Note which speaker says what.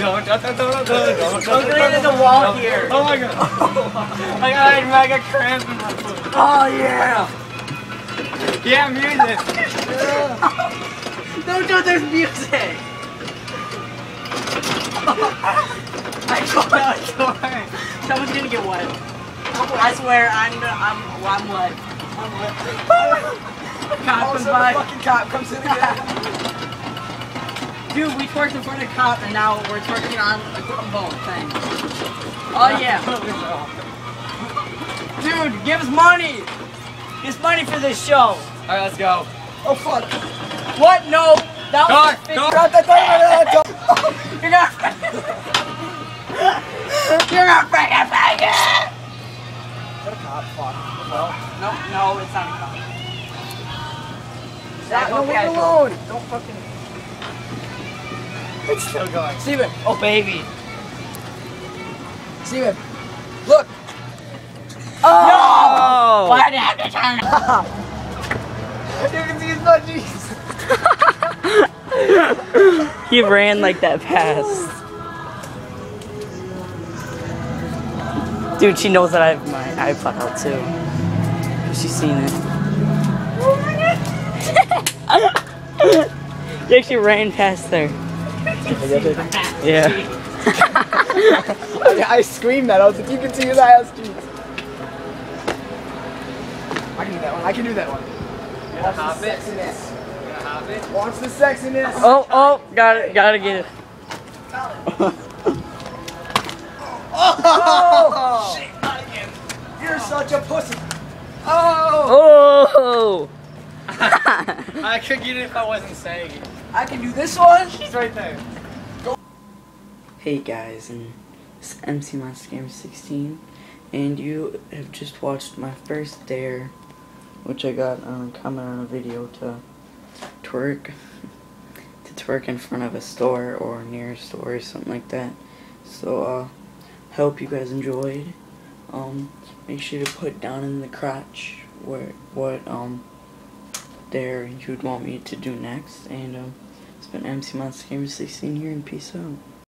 Speaker 1: Don't, don't, don't, don't, don't, don't,
Speaker 2: I'm gonna hit the wall here.
Speaker 1: Oh my god. I got, I got cramp in my foot.
Speaker 2: Oh yeah.
Speaker 1: Yeah, music.
Speaker 2: No, no, there's music. I don't know. Someone's gonna get wet. I swear, I'm I'm I'm wet. Cop comes by.
Speaker 3: fucking cop comes in again.
Speaker 2: Dude, we twerked in front of cop and now we're twerking on a boom thing. Oh yeah. Dude, give us money. Give us money for this show.
Speaker 1: Alright, let's go.
Speaker 3: Oh fuck.
Speaker 2: What? No. That was
Speaker 1: Go,
Speaker 2: the
Speaker 1: go.
Speaker 3: Got that thing
Speaker 2: You're not. You're not No, no, it's not coming.
Speaker 3: Zach, no, leave alone. Don't fucking... It's still going. Steven.
Speaker 2: Oh, baby.
Speaker 3: Steven. Look. Oh!
Speaker 2: No! Why did I have to turn
Speaker 3: you can see his budgies.
Speaker 2: he ran like that fast. Dude, she knows that I have my iPod out too. She's seen it. He actually ran past her. Yeah.
Speaker 3: I, I screamed that. I was like, you can see his ass cheeks. I can do that one. I can do that one. Watch the
Speaker 1: it?
Speaker 3: sexiness.
Speaker 1: Gonna hop it?
Speaker 3: Watch the sexiness.
Speaker 2: Oh, oh, got it, gotta get it.
Speaker 3: Oh! Shit, not again. You're such a pussy. Oh!
Speaker 2: Oh!
Speaker 1: I could get it if I wasn't saying it.
Speaker 3: I can do this one.
Speaker 1: He's right there. Go.
Speaker 2: Hey guys, and it's MC Monster Gamer 16, and you have just watched my first dare, which I got on a comment on a video to twerk, to twerk in front of a store or near a store or something like that. So, uh, hope you guys enjoyed. Um, make sure to put down in the crotch where what um dare you'd want me to do next, and um, it's been MC Monster Gamer 16 here, and peace out.